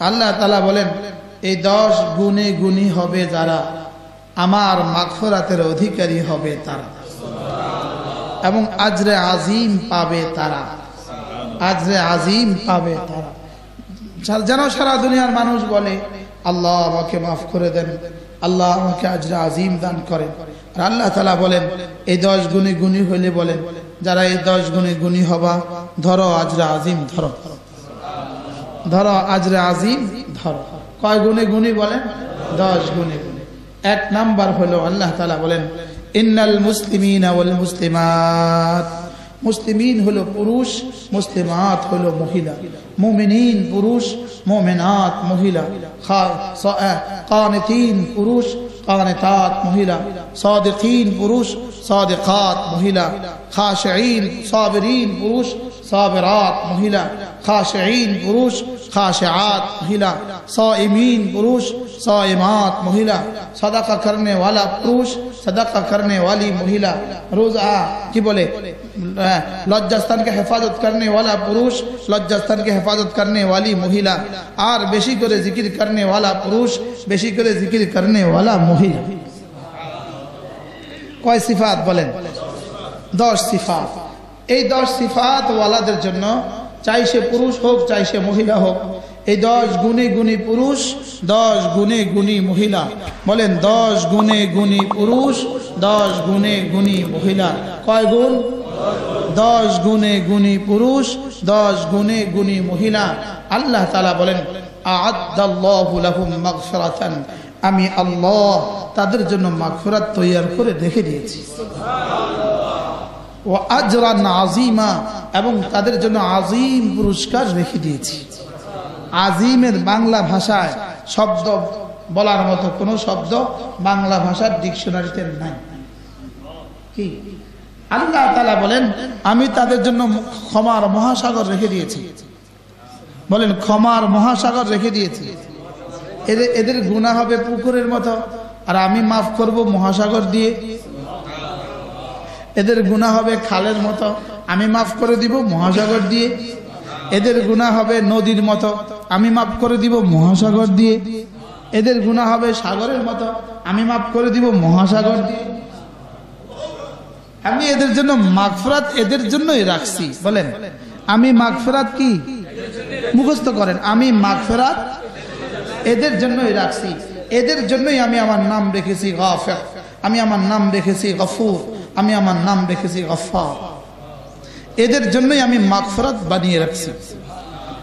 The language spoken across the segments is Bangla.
আল্লাহ তালা বলেন, এই দশ গুণে গুণী হবে যারা, আমার মাগফরাতের অধিকারী হবে তারা এবং আজরে আজিম পাবে তারা, আজরে আজিম পাবে তারা। যেন সারা দুনিয়ার মানুষ বলে, আল্লাহ আমাকে মাফ করে দেন, আল্লাহ আমাকে আজরে আজিম দান করেন। আর আল্লাহ তালা বলেন, এই দশ গুণে গুণী হইলে বলেন, যারা এই দশ গুণে গুণী হবা, ধরো আজরে আজিম ধরো। ধরো আজরে আজিম, ধরো। কয় গুণে গুণী বলেন? দশ গুণে গুণী। এক নাম্বার হলো আল্লাহ তালা বলেন, ইন্নাল মুসলিমিন মুসলিমাত। মুসলিমিন হলো পুরুষ, মুসলিমাত হলো মহিলা। মুমিনিন পুরুষ, মোমেনাত মহিলা। কানিতিন পুরুষ, কানিতাত মহিলা। সাদিকিন পুরুষ, সাদিকাত মহিলা। খাশঈন, সাবিরিন পুরুষ صابرات مہیلا خاشعین، بروش، خاشعات مہیلا صائمین، بروش، صائمات مہیلا صدقہ کرنے والا پروش صدقہ کرنے والی مہیلا روزہ، کی بولے؟ لجستان کے حفاظت کرنے والا پروش لجستان کے حفاظت کرنے والی مہیلا آر بیشی کرے ذکر کرنے والا پروش بیشی کرے ذکر کرنے والا مہیلا کوئی صفات بولیں؟ دوش صفات۔ এই দশ সিফাত ওয়ালাদের জন্য, চাই সে পুরুষ হোক, চাই সে মহিলা হোক, এই দশ গুণে গুণী পুরুষ, দশ গুণে গুণী মহিলা, বলেন দশ গুণে গুণী পুরুষ, দশ গুণে গুণী মহিলা, কয় গুণ? দশ গুণে গুণী পুরুষ, দশ গুণে গুণী মহিলা, আল্লাহ তালা বলেন আমি আল্লাহ তাদের জন্য মাগফিরাত তৈয়ার করে দেখে দিয়েছি। ও আজরান আজিমা এবং তাদের জন্য আজিম পুরস্কার রেখে দিয়েছি। আজিমের বাংলা ভাষায় শব্দ বলার মতো কোনো শব্দ বাংলা ভাষার ডিকশনারিতে নাই। কি? আল্লাহ তালা বলেন, আমি তাদের জন্য ক্ষমার মহাসাগর রেখে দিয়েছি। বলেন, ক্ষমার মহাসাগর রেখে দিয়েছি। এদের এদের গুণা হবে পুকুরের মতো, আর আমি মাফ করব মহাসাগর দিয়ে। এদের গুণা হবে খালের মতো। আমি মাফ করে দিব মহাসাগর দিয়ে। এদের গুণা হবে নদীর মতো। আমি মাফ করে দিব মহাসাগর দিয়ে। এদের গুণা হবে সাগরের মতো। আমি মাফ করে দিব মহাসাগর দিয়ে। আমি এদের জন্য মাগফরাত এদের জন্যই রাখছি। বলেন, আমি মাগফরাত কি? মুখস্থ করেন, আমি মাগফরাত এদের জন্যই রাখছি। এদের জন্যই আমি আমার নাম রেখেছি গাফের। আমি আমার নাম রেখেছি গফুর। আমি আমার নাম রেখেছি গফা এদের জন্যই আমি মাগফরাত বানিয়ে রাখছি।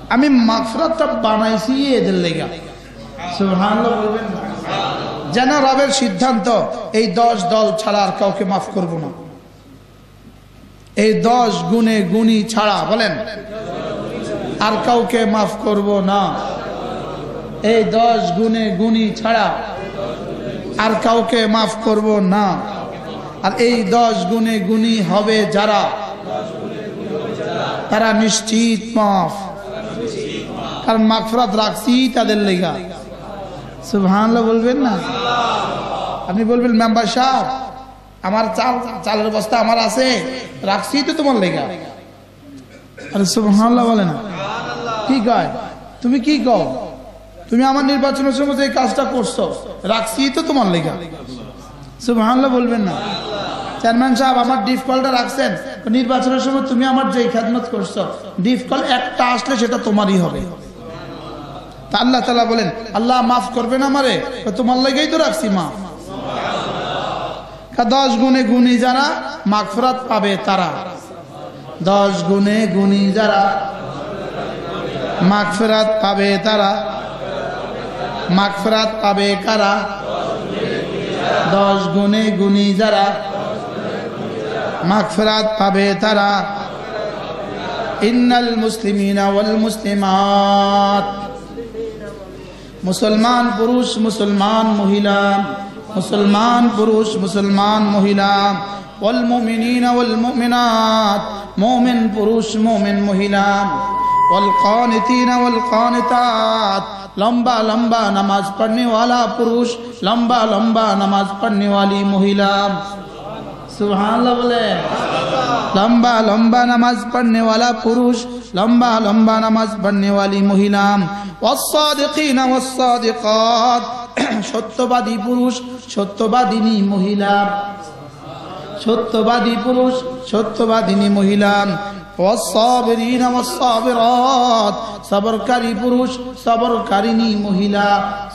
আমি মাগফরাতটা বানাইছি এদের লেগা। যেন রবের সিদ্ধান্ত, এই দশ দল ছাড়া আর কাউকে মাফ করব না। এই দশ গুণে গুণী ছাড়া, বলেন, আর কাউকে মাফ করব না। এই দশ গুণে গুণী ছাড়া আর কাউকে মাফ করব না। আর এই দশ গুণে গুণী হবে যারা? তারা নিশ্চিত মাফ। কারণ মাগফরাত রাখছি তাদের লেগা। সুবহানাল্লাহ বলবেন না? আপনি বলবেন, মেম্বার সাহেব, আমার চাল, চালের বস্তা আমার আছে, রাখছি তো তোমার লেগা। আরে সুবহানাল্লাহ বলে না। কি কয়? তুমি কি কও? তুমি আমার নির্বাচনের সময় যে কাজটা করছ, রাখছি তো তোমার লেগা। সুবহানাল্লাহ বলবেন না? চেয়ারম্যান সাহেব, আমার ডিফ কলটা রাখছেন। নির্বাচনের সময় তুমি আমার যে খেদমত করছ, ডিফ কল একটা আসলে সেটা তোমারই হবে। আল্লাহ তালা বলেন, আল্লাহ মাফ করবে না আমারে তোমার লেগেই তো রাখছি মাফ। দশ গুণে গুণী যারা মাগফরাত পাবে তারা। দশ গুণে গুণী যারা মাগফরাত পাবে তারা। মাগফরাত পাবে কারা? দশ গুণে গুণী যারা مغفرات پابیترا ان المسلمین والمسلمات۔ مسلمان پروش مسلمان محلا مسلمان پروش مسلمان محلا والمؤمنين والمؤمنات۔ مؤمن پروش مؤمن محلا والقانتين والقانتات۔ لمبا لمبا نماز پڑھنے والا پروش لمبا لمبا نماز پڑھنے والی محلا লম্বা লম্বা নামাজ পড়নে ওয়ালা পুরুষ, লম্বা লম্বা নামাজ পড়নে ওয়ালি মহিলা সত্যবাদী পুরুষ, সত্যবাদিনী মহিলা। সত্যবাদী পুরুষ, সত্যবাদিনী মহিলা। সবরকারী পুরুষ সবরকারিনী মহিলা।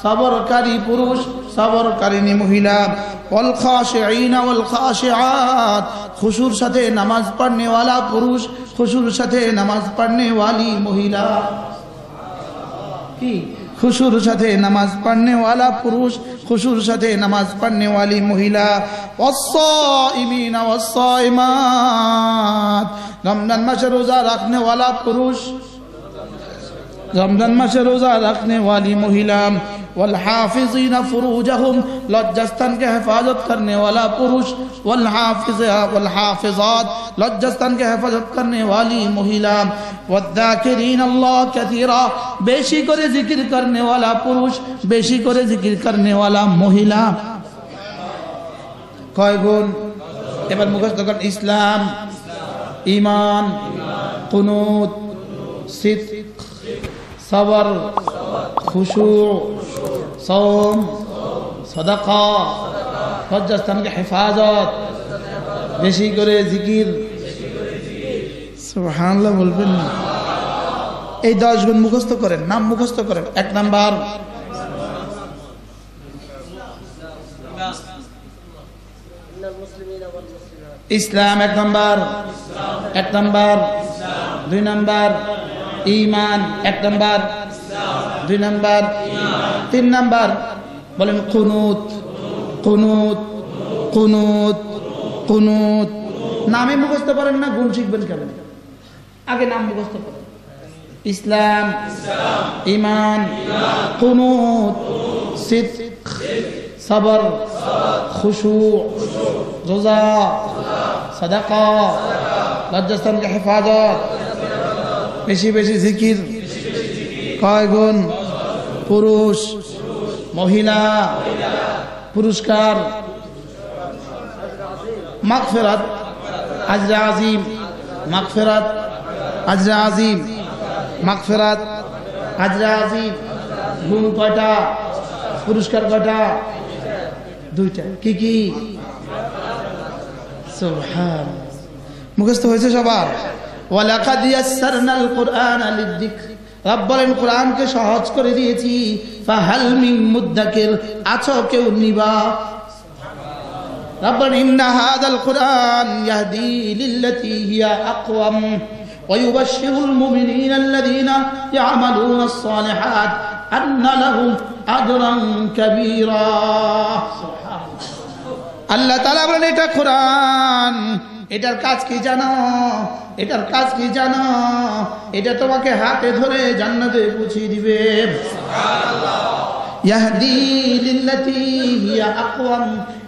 সবরকারী পুরুষ صبر کرنی محلاب والخاشعین والخاشعات، خشور ستے نماز پڑھنے والا پروش، خشور ستے نماز پڑھنے والی মহিলা کی؟ خشور ستے نماز پڑھنے والا پروش خوشور ستے نماز پڑھنے والی মহিলা والصائمین والصائمات، رمضان میں روزہ رکھنے والا پروش۔ رمضان میں روزہ رکھنے والی مہیلا۔ হেফাজত করনে হেফাজত বেশি করে জিকির করনে পুরুষ, বেশি করে জিকির করনে মহিলা। এবার মুখস্থ করেন। ইসলাম ইমান কুনুত সিদ সবর, খুশু। সৌম সদাকা, লজ্জাস্থানকে হেফাজত, বেশি করে জিকির। সুবহানাল্লাহ বলবেন না। এই দশ গুণ মুখস্থ করেন, নাম মুখস্থ করেন। এক নাম্বার। ইসলাম এক নম্বর। এক নম্বর। দুই নম্বর। ইমান এক নম্বর। দুই নম্বর। তিন নাম্বার, বলেন কুনুত কুনুত কুনুত কুনুত। নামে মুখস্থ করেন না, গুণ শিখবেন কেন? আগে নাম মুখস্থ করেন। ইসলাম, ইমান, কুনুত, সিদ্ক, সবর, খুশু, রোজা, সদাকা, লজ্জাস্থানকে হেফাজত, বেশি বেশি জিকির, কয় গুণ? পুরুষ, মহিলা, পুরস্কার, মাগফেরাত, আজরে আজিম, মাগফেরাত, আজরে আজিম, মাগফেরাত, আজরে আজিম গুণ কয়টা, পুরস্কার কয়টা? দুইটা। কি কি? মুখস্থ হয়েছে সবার? ওয়ালাকাদ ইয়াসসারনাল কুরআন লিযিকর রব বলেন কোরআনকে সহজ করে দিয়েছি ফাহাল মিন মুদ্দাকির আছো কেউ নিবা রব বলেন ইন্না হাদাল কুরআন ইয়াহদি লিল্লাতি হিয়া আকওয়াম ويبشر المؤمنين الذين يعملون الصالحات أن لهم أجرا كبيرا আল্লাহ তালা বলেন এটা কোরআন এটার কাজ কি জানো? এটার কাজ কি জানো? এটা তোমাকে হাতে ধরে জান্নাতে পৌঁছিয়ে দিবে।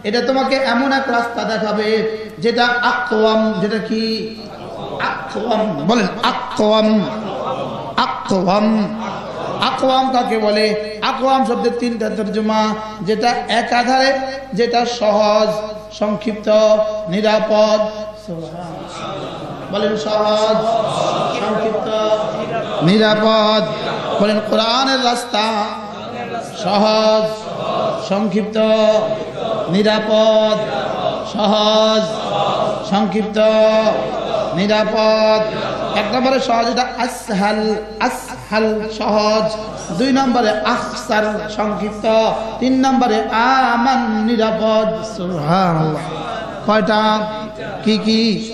এটা তোমাকে এমন এক রাস্তা দেখাবে যেটা আকওয়াম যেটা কি? আকওয়াম। বলেন আকওয়াম। আকওয়াম। আকওয়াম কাকে বলে? আকওয়াম শব্দের তিনটা তর্জমা যেটা একাধারে যেটা সহজ। সংক্ষিপ্ত, নিরাপদ বলেন সহজ, সংক্ষিপ্ত, নিরাপদ। বলেন কোরআনের রাস্তা সহজ, সংক্ষিপ্ত, নিরাপদ, সহজ, সংক্ষিপ্ত, নিরাপদ। এক নম্বরে সহজ এটা আসহাল আসহাল সহজ। দুই নম্বরে আখসার সংক্ষিপ্ত। তিন নম্বরে আমান নিরাপদ। কয়টা? কি কি?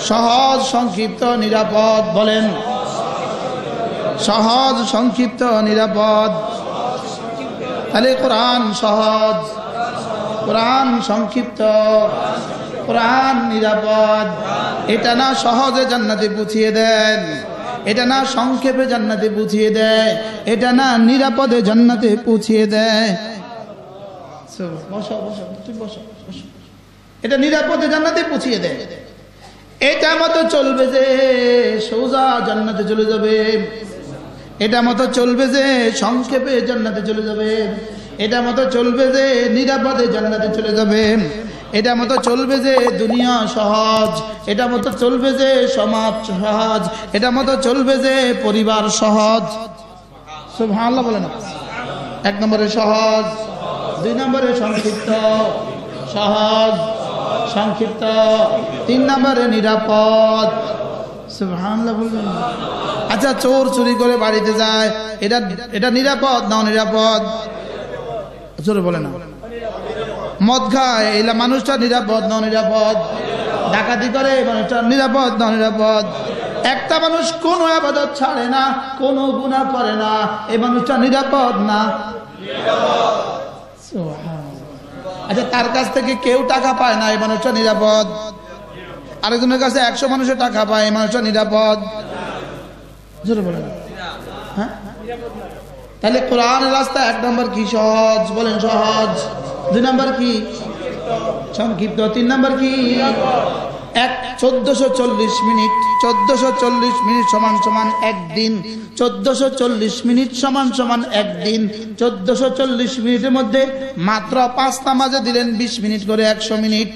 সহজ, সংক্ষিপ্ত, নিরাপদ বলেন। সহজ, সংক্ষিপ্ত, নিরাপদ। তাহলে কোরআন সহজ। কোরআন সংক্ষিপ্ত। কোরআন নিরাপদ। এটা না সহজে জান্নাতে বুঝিয়ে দেন। এটা না সংক্ষেপে জান্নাতে বুঝিয়ে দেয়। এটা না নিরাপদে জান্নাতে পুছিয়ে দেয়। এটা নিরাপদে জান্নাতে পৌঁছিয়ে দেয়। এটা মতো চলবে যে সোজা জান্নাতে চলে যাবে। এটা মতো চলবে যে সংক্ষেপে জান্নাতে চলে যাবে। এটা মতো চলবে যে নিরাপদে জান্নাতে চলে যাবে। এটা মতো চলবে যে দুনিয়া সহজ, এটা মতো চলবে যে সমাজ সহজ, এটা মতো চলবে যে পরিবার সহজ। বলে না। এক নম্বরে সহজ, দুই নম্বরে সংক্ষিপ্ত, সহজ, সংক্ষিপ্ত, তিন নম্বরে নিরাপদ। আচ্ছা চোর চুরি করে বাড়িতে যায়, এটা এটা নিরাপদ না নিরাপদ চোর বলে না। মদ খায়, এলা মানুষটা নিরাপদ না নিরাপদ ডাকাতি করে মানুষটা নিরাপদ না নিরাপদ একটা মানুষ কোন আবাদত ছাড়ে না, কোন গুণা করে না, এই মানুষটা নিরাপদ না? আচ্ছা তার কাছ থেকে কেউ টাকা পায় না, এই মানুষটা নিরাপদ। আরেকজনের কাছে একশো মানুষের টাকা পায়, এই মানুষটা নিরাপদ। হ্যাঁ? তাহলে কোরআনের রাস্তা এক নম্বর কি সহজ? বলেন সহজ। দুই নম্বর কি? সংক্ষিপ্ত, তিন নম্বর কি? এক, চোদ্দশো চল্লিশ মিনিট, চোদ্দশো চল্লিশ মিনিট সমান সমান একদিন, চোদ্দশো চল্লিশ মিনিট সমান সমান একদিন, চোদ্দশো চল্লিশ মিনিটের মধ্যে মাত্র পাঁচ নামাজে দিলেন বিশ মিনিট করে একশো মিনিট।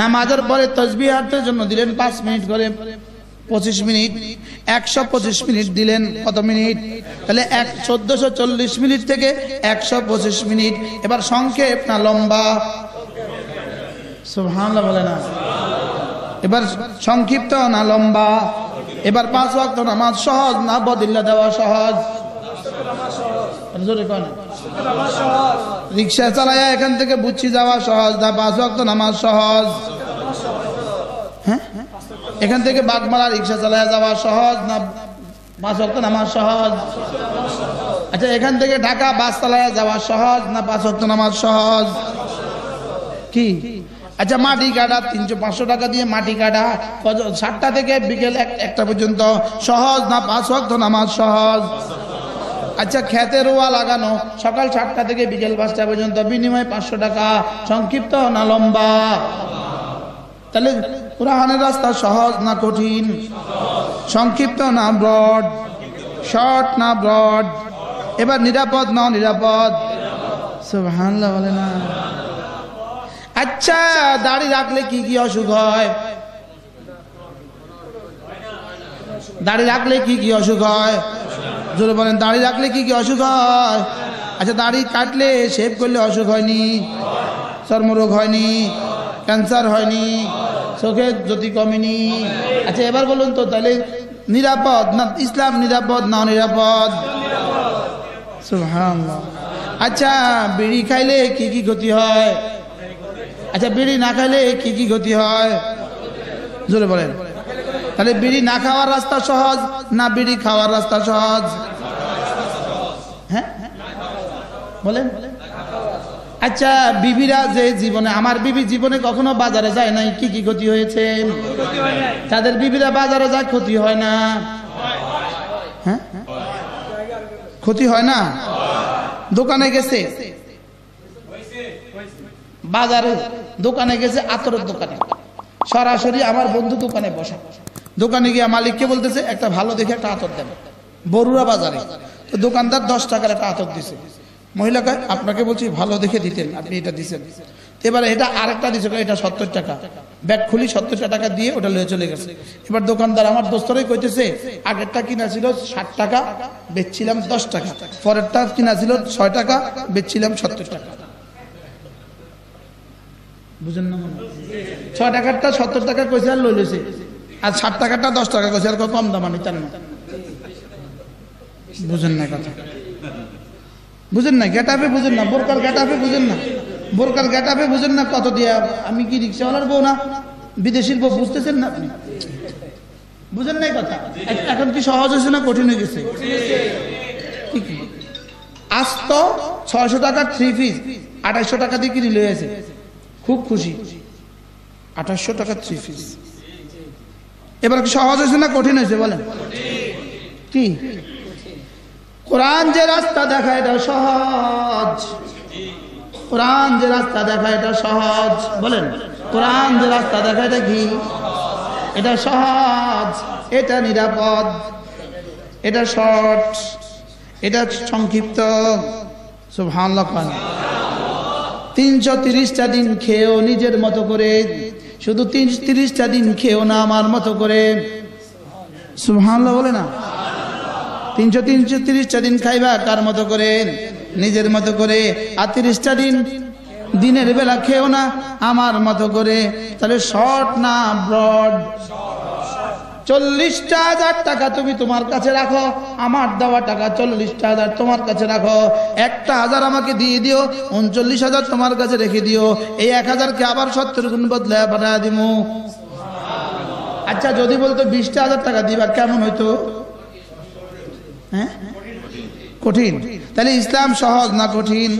নামাজের পরে তসবি হাঁটতে জন্য দিলেন পাঁচ মিনিট করে। পঁচিশ মিনিট, একশো পঁচিশ মিনিট দিলেন কত মিনিট? তাহলে এক, চোদ্দশো চল্লিশ মিনিট থেকে একশো পঁচিশ মিনিট। এবার সংক্ষেপ না, লম্বা। সুবহানাল্লাহ বলে না। এবার সংক্ষিপ্ত না, লম্বা। এবার পাঁচ ওয়াক্ত নামাজ সহজ না, বদিল্লা দেওয়া সহজ? রিক্সা চালায়া এখান থেকে বুচ্ছি যাওয়া সহজ না, পাঁচ ওয়াক্ত নামাজ সহজ? এখান থেকে বাগমারা রিক্সা চালায় যাওয়া সহজ না পাঁচ ওয়াক্ত নামাজ সহজ? আচ্ছা এখান থেকে ঢাকা বাস চালায় যাওয়া সহজ না পাঁচ ওয়াক্ত নামাজ সহজ? কি? আচ্ছা মাটি কাটা, তিনশো পাঁচশো টাকা দিয়ে মাটি কাটা সাতটা থেকে বিকেল এক- একটা পর্যন্ত সহজ না পাঁচ ওয়াক্ত নামাজ সহজ? আচ্ছা খেতে রোয়া লাগানো, সকাল সাতটা থেকে বিকেল পাঁচটা পর্যন্ত বিনিময় পাঁচশো টাকা, সংক্ষিপ্ত না লম্বা? তাহলে কোরআনের রাস্তা সহজ না কঠিন? সংক্ষিপ্ত না ব্রড শর্ট না ব্রড এবার নিরাপদ না নিরাপদ? সুবহানাল্লাহ বলে না। আচ্ছা দাড়ি রাখলে কি কি অসুখ হয়? দাড়ি রাখলে কি কি অসুখ হয়? জোরে বলেন, দাড়ি রাখলে কি কি অসুখ হয়? আচ্ছা দাড়ি কাটলে শেভ করলে অসুখ হয়নি? চর্মরোগ হয়নি? ক্যান্সার হয়নি? চোখের যদি কমেনি। আচ্ছা এবার বলুন তো, তাহলে নিরাপদ না, ইসলাম নিরাপদ না নিরাপদ আচ্ছা বিড়ি খাইলে কি কি ক্ষতি হয়? আচ্ছা বিড়ি না খাইলে কি কি ক্ষতি হয়? জোরে বলেন। তাহলে বিড়ি না খাওয়ার রাস্তা সহজ না বিড়ি খাওয়ার রাস্তা সহজ? হ্যাঁ? বলেন বলেন। আচ্ছা বিবিরা যে জীবনে, আমার বিবি জীবনে কখনো বাজারে যায় নাই, কি কি ক্ষতি হয়েছে? তাদের বিবিরা বাজারে যায়, ক্ষতি হয় না। হ্যাঁ? ক্ষতি হয় না? দোকানে গেছে? বাজারে, দোকানে গেছে, আতরের দোকানে। সরাসরি আমার বন্ধু দোকানে বসা। দোকানে গিয়ে মালিককে বলতেছে, একটা ভালো দেখে একটা আতর দেন। বরুড়া বাজারে। তো দোকানদার দশ টাকার একটা আতর দিছে। মহিলা কয় আপনাকে বলছি, ভালো দেখে দিতেন, আপনি এটা দিছেন। তো এবারে এটা আরেকটা কয় এটা সত্তর টাকা। ব্যাগ খুলি সত্তর টাকা দিয়ে ওটা লয়ে চলে গেছে। এবার দোকানদার আমার দোস্তরাই কইতেছে, আগেরটা কিনা ছিল ষাট টাকা, বেচছিলাম দশ টাকা। পরেরটা কিনা ছিল ছয় টাকা, বেচছিলাম সত্তর টাকা। বুঝেন না মনে ছয় টাকারটা সত্তর টাকা কইছে আর লইলেছে আর ষাট টাকারটা দশ টাকা কইছে, আর কম দাম আনি তার না। বুঝেন না কথা। বুঝেন না গেটাপে বুঝেন না, বোরকার গেটাপে বুঝেন না। বোরকার গেটাপে বুঝেন না, কত দিয়া, আমি কি রিক্সাওয়ালার বউ না? বিদেশির বউ, বুঝতেছেন না আপনি? বুঝেন নাই কথা। এখন কি সহজ হয়েছে না কঠিন হয়ে গেছে? আজ তো ছয়শো টাকা থ্রি পিস আঠাইশো টাকা দিয়ে কিনে লয়ে আছে খুব খুশি। আঠাশশো টাকা থ্রি পিস এবার কি সহজ হয়েছে না কঠিন হয়েছে বলেন? কি? কোরআন যে রাস্তা দেখা এটা সহজ। কোরআন যে রাস্তা দেখা এটা সহজ। বলেন, কোরআন যে রাস্তা দেখা এটা কি? এটা সহজ, এটা নিরাপদ, এটা শর্ট, এটা সংক্ষিপ্ত। খান তিনশো তিরিশটা দিন খেয়েও নিজের মতো করে, শুধু তিরিশটা দিন খেয়েও না আমার মতো করে। সুবহানাল্লাহ বলে না? তিনশো তিনশো তিরিশটা দিন খাইবা কার মতো করে, নিজের মতো করে, আর তিরিশটা দিন দিনের বেলা খেও না, আমার মতো করে। তাহলে শর্ট না ব্রড চল্লিশটা হাজার টাকা তুমি তোমার কাছে রাখো, আমার দেওয়া টাকা চল্লিশটা হাজার তোমার কাছে রাখো। একটা হাজার আমাকে দিয়ে দিও, উনচল্লিশ হাজার তোমার কাছে রেখে দিও। এই এক হাজারকে আবার সত্তর গুণ বদলে বানা দিমু। আচ্ছা যদি বলতো বিশটা হাজার টাকা দিবা, কেমন হইতো? হ্যাঁ? কঠিন। তাহলে ইসলাম সহজ না কঠিন?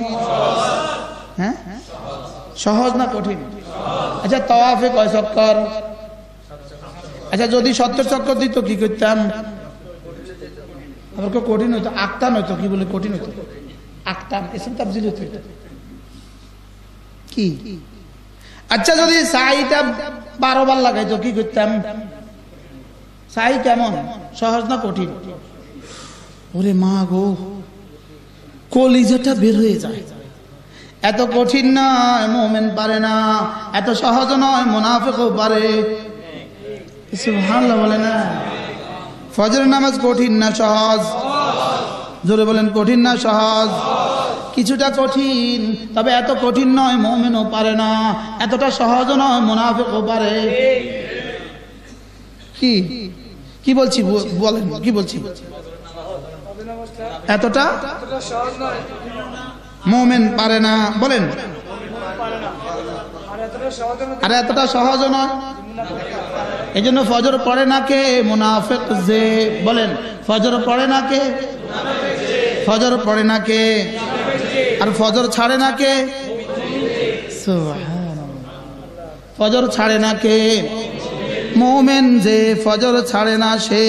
হ্যাঁ? সহজ না কঠিন? আচ্ছা তওয়াফে কয় চক্কর? আচ্ছা যদি সত্তর চক্কর দিত, কি করতাম? আবার কঠিন হইতো? আক্তান হইতো, কি বলে কঠিন হইতো? আক্তান, এসব তাবজিল হইতো কি? আচ্ছা যদি সাইটা বারো বার লাগাইতো, কি করতাম? সাই কেমন? সহজ না কঠিন? ওরে মা গো কলিজাটা বের হয়ে যায়। এত কঠিন নয়, মোমেন পারে না। এত সহজ নয়, মোনাফেকও পারে। সুবহানাল্লাহ বলে না। ফজরের নামাজ কঠিন না, সহজ। জোরে বলেন, কঠিন না, সহজ। কিছুটা কঠিন, তবে এত কঠিন নয়, মোমেনও পারে না। এতটা সহজ নয়, মোনাফেকও পারে। কি? কি বলছি? বলেন, কি বলছি? এতটা? মোমেন পারে না। বলেন। আর, এতটা সহজ নয়। এই জন্য ফজর পড়ে না কে? মুনাফেক যে। বলেন, ফজর পড়ে না কে? ফজর পড়ে না কে? আর ফজর ছাড়ে না কে? ফজর ছাড়ে না কে? মোমেন যে ফজর ছাড়ে না সে।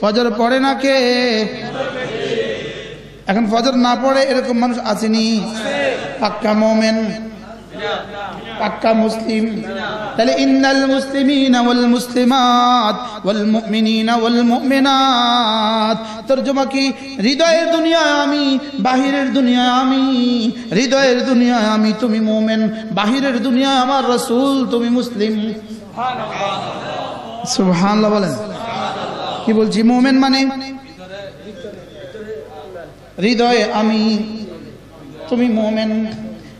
ফজর পড়ে না কে? এখন ফজর না পড়ে এরকম মানুষ আসেনি। পাক্কা মোমেন, পাক্কা মুসলিম। তাহলে ইন্নাল মুসলিমিন ওয়াল মুসলিমাত ওয়াল মুমিনিন ওয়াল মুমিনাত। তরজমা কি? হৃদয়ের দুনিয়ায় আমি, বাহিরের দুনিয়ায় আমি। হৃদয়ের দুনিয়ায় আমি তুমি মুমিন, বাহিরের দুনিয়ায় আমার রাসূল তুমি মুসলিম। সুবহানাল্লাহ বলেন। কি বলছি? মুমিন মানে? হৃদয়ে আমি, তুমি মোমেন।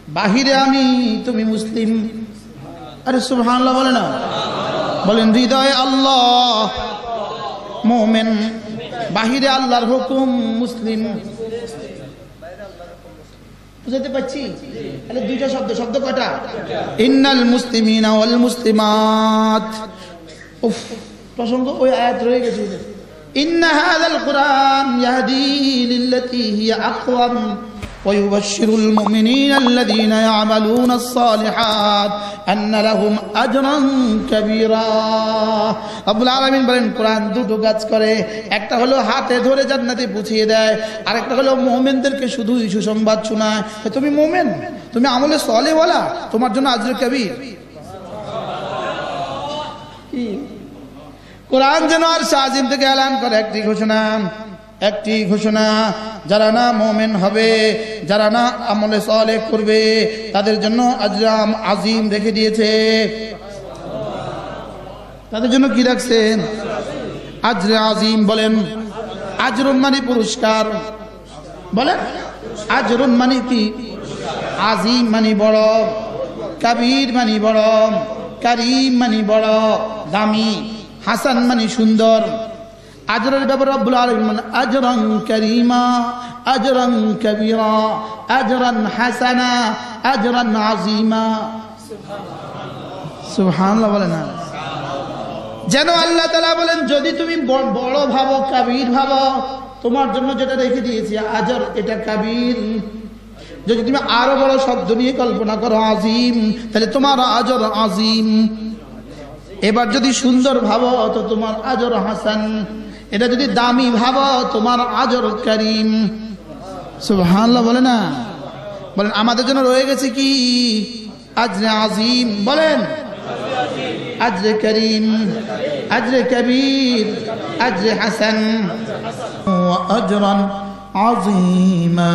বাহিরে আমি, তুমি মুসলিম। আরে সুবহানাল্লাহ বলে না? বলেন, হৃদয়ে আল্লাহ মোমেন। বাহিরে আল্লাহর হুকুম মুসলিম। বুঝতে পারছি? তাহলে দুইটা শব্দ শব্দ কটা ইন্নাল মুসলিমিনা ওয়াল মুসলিমাত। উফ, প্রসঙ্গ ওই আয়াত রয়ে গেছে। إن هذا القرآن يهدي للتي هي أقوم ويبشر المؤمنين الذين يعملون الصالحات أن لهم أجرا كبيرا আব্বুল আলমিন বলেন কোরআন দুটো কাজ করে একটা হলো হাতে ধরে জান্নাতে পুছিয়ে দেয় আর একটা হলো মোমেনদেরকে শুধুই সুসংবাদ শোনায় তো তুমি মোমেন তুমি আমলে সলে বলা তোমার জন্য আজরে কবির কোরআন যেন আর শাহিম থেকে এলান করে, একটি ঘোষণা একটি ঘোষণা, যারা না মোমেন হবে, যারা না আমলে সলে করবে, তাদের জন্য আজরাম আজিম রেখে দিয়েছে। তাদের জন্য কি রাখছেন? আজরে আজিম বলেন, আজরুন মানে পুরস্কার। বলেন, আজরুন মানে কি? আজিম মানে বড়, কাবির মানে বড়, কারিম মানে বড়, দামি। হাসান মানে সুন্দর। আজরের ব্যাপারে রব্বুল আলামিন মানে আজরান কারিমা, আজরান কবিরা, আজরান হাসানা, আজরান আজিমা সুবহানাল্লাহ বলে না। যেন আল্লাহ তালা বলেন, যদি তুমি বড় ভাবো, কাবির ভাবো, তোমার জন্য যেটা রেখে দিয়েছি, আজর এটা কাবির। যদি তুমি আরও বড় শব্দ নিয়ে কল্পনা করো আজিম তাহলে তোমার আজর আজিম এবার যদি সুন্দর ভাবো, তো তোমার আজর হাসান। এটা যদি দামি ভাবো, তোমার আজর করিম। সুবহানাল্লাহ, বলে না? বলেন, আমাদের জন্য রয়ে গেছে কি? আজরে আজিম, বলেন। আজরে করিম, আজরে কবির, আজরে হাসান। আজরান আজিমা।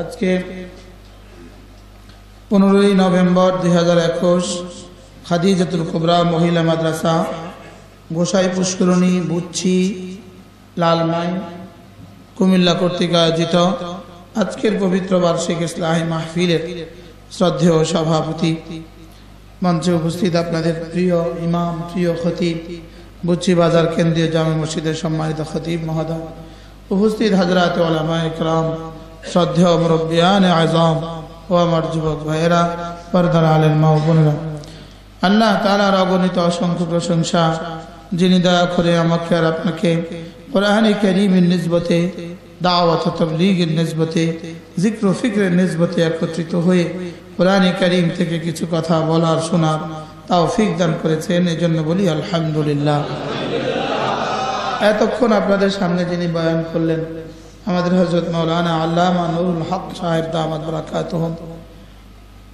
আজকে পনেরোই নভেম্বর দুই হাজার একুশ, খাদিজাতুল কুবরা মহিলা মাদ্রাসা, গোসাই পুষ্করণী, বুচ্ছি, লালমাই, কুমিল্লা কর্তৃক আয়োজিত আজকের পবিত্র বার্ষিক ইসলাহী মাহফিলের শ্রদ্ধেয় সভাপতি। মঞ্চে উপস্থিত আপনাদের প্রিয় ইমাম, প্রিয় খতিব বুচ্চি বাজার কেন্দ্রীয় জামে মসজিদের সম্মানিত খতিব মহোদয়, উপস্থিত হাজরাত ওলামা ইকরাম শ্রদ্ধেয় মুরব্বিয়ান আজম ও আমার যুবক ভাইয়েরা, পর্দার আলের মা বোনেরা। আল্লাহ তালার অগণিত অসংখ্য প্রশংসা, যিনি দয়া করে আমাকে আর আপনাকে কোরআনে করিমের নিজবতে দাওয়াত তবলিগের নিজবতে জিক্র ফিক্রের নিজবতে একত্রিত হয়ে কোরআনে করিম থেকে কিছু কথা বলার, শোনার তাও ফিক দান করেছেন এই জন্য বলি আলহামদুলিল্লাহ। এতক্ষণ আপনাদের সামনে যিনি বয়ান করলেন, আমাদের হজরত মৌলানা আল্লামা নুরুল হক সাহেব দামাদ বরাকাত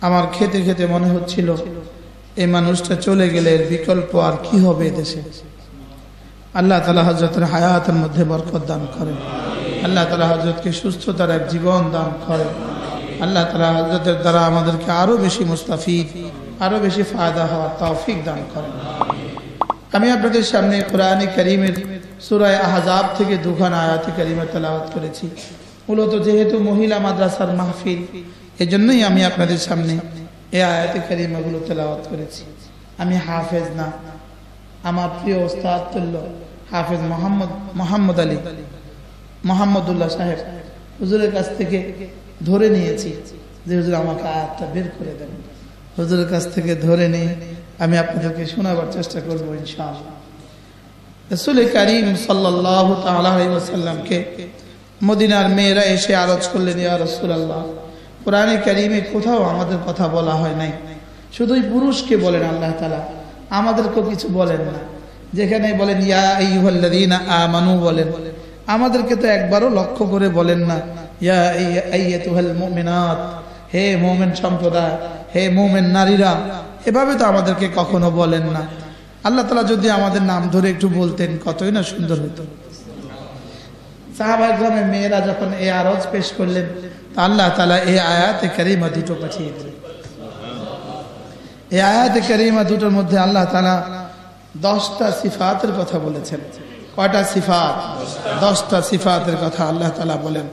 আমার খেতে খেতে মনে হচ্ছিল এই মানুষটা চলে গেলে এর বিকল্প আর কি হবে দেশে। আল্লাহ তালা হজরতের হায়াতের মধ্যে বরকত দান করেন। আল্লাহ তালা হজরতকে সুস্থতার এক জীবন দান করেন। আল্লাহ তালা হজরতের দ্বারা আমাদেরকে আরও বেশি মুস্তাফিদ আরও বেশি ফায়দা হওয়ার তৌফিক দান করেন। আমি আপনাদের সামনে কোরআনে করিমের সুরায় আহজাব থেকে দুখান আয়াতি করিমে তেলাওয়াত করেছি। মূলত যেহেতু মহিলা মাদ্রাসার মাহফিল, এজন্যই আমি আপনাদের সামনে এই আয়াতি করিমাগুলো তেলাওয়াত করেছি। আমি হাফেজ না। আমার প্রিয় ওস্তাদ তুল্য হাফেজ মোহাম্মদ মোহাম্মদ আলী, মোহাম্মদুল্লাহ সাহেব হুজুরের কাছ থেকে ধরে নিয়েছি যে হুজুর আমাকে আয়াতটা বের করে দেবেন। হুজুরের কাছ থেকে ধরে নিয়ে আমি আপনাদেরকে শোনাবার চেষ্টা করব ইনশাআল্লাহ। রসুল করিম সাল্লাহ তাল্লামকে মদিনার মেয়েরা এসে আরজ করলেন, ইয়া রসুল আল্লাহ কোরআনে করিমে কোথাও আমাদের কথা বলা হয় নাই। শুধুই পুরুষকে বলেন আল্লাহ তালা আমাদেরকেও কিছু বলেন না। যেখানে বলেন, ইয়া ইহল্লাদিনা আমানু বলেন, আমাদেরকে তো একবারও লক্ষ্য করে বলেন না, ইয়া মুমিনাত, হে মোমেন সম্প্রদায় হে মোমেন নারীরা, এভাবে তো আমাদেরকে কখনো বলেন না। আল্লাহ তালা যদি আমাদের নাম ধরে একটু বলতেন, কতই না সুন্দর হতো। সাহাবাহ গ্রামের মেয়েরা যখন এই আরজ পেশ করলেন, তা আল্লাহ তালা এই আয়াতে কারিমা দুটো পাঠিয়ে দিলেন। এই আয়াতে কারিমা দুটোর মধ্যে আল্লাহ তালা দশটা সিফাতের কথা বলেছেন। কয়টা সিফাত? দশটা সিফাতের কথা আল্লাহ তালা বলেন।